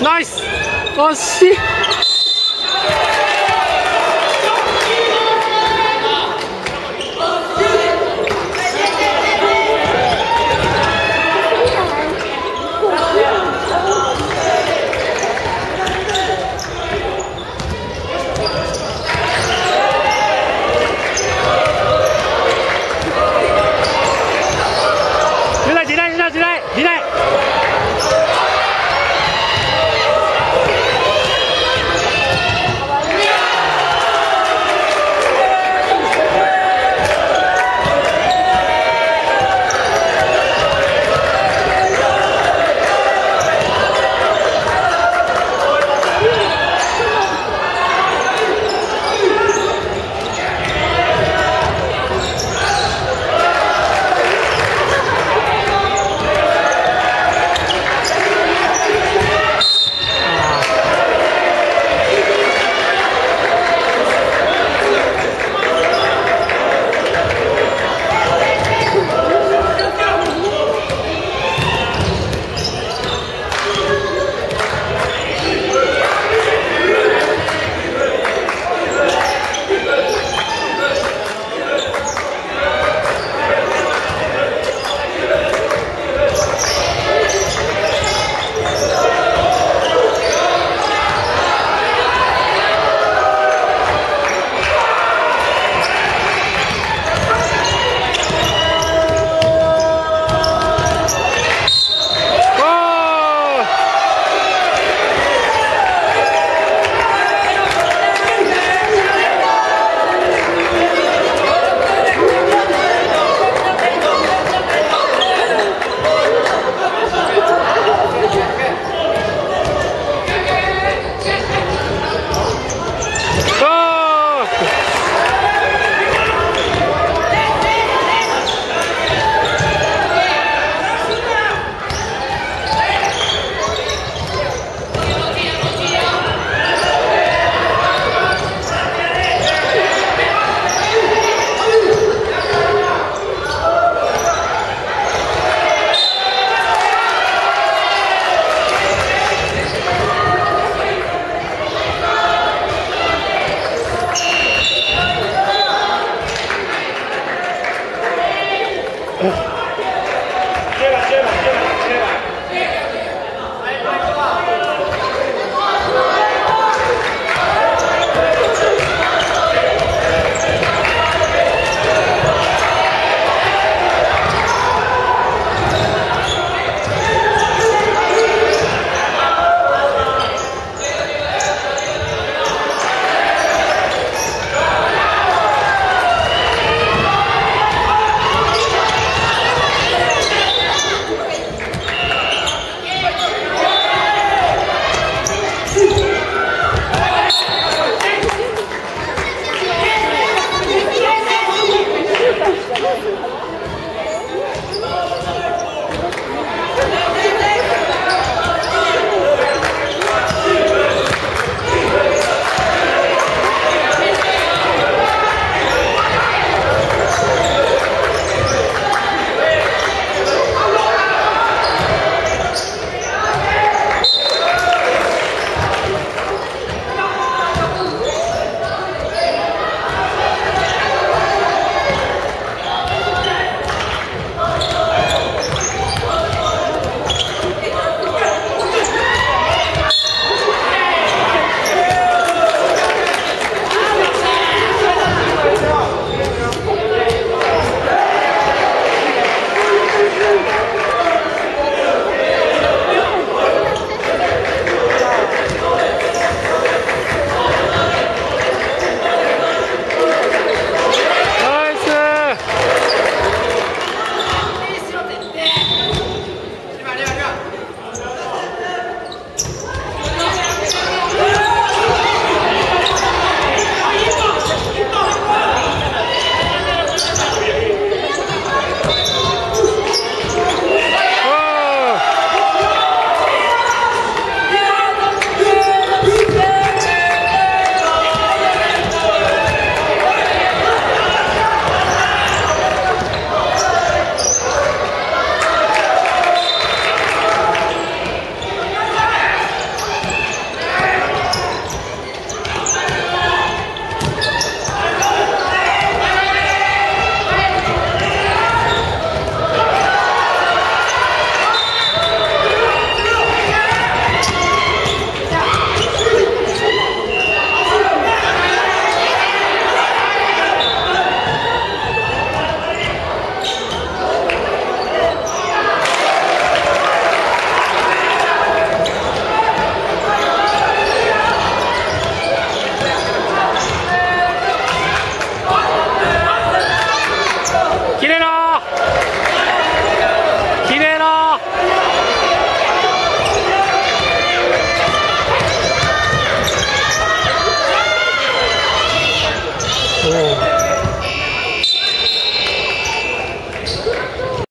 Nós, os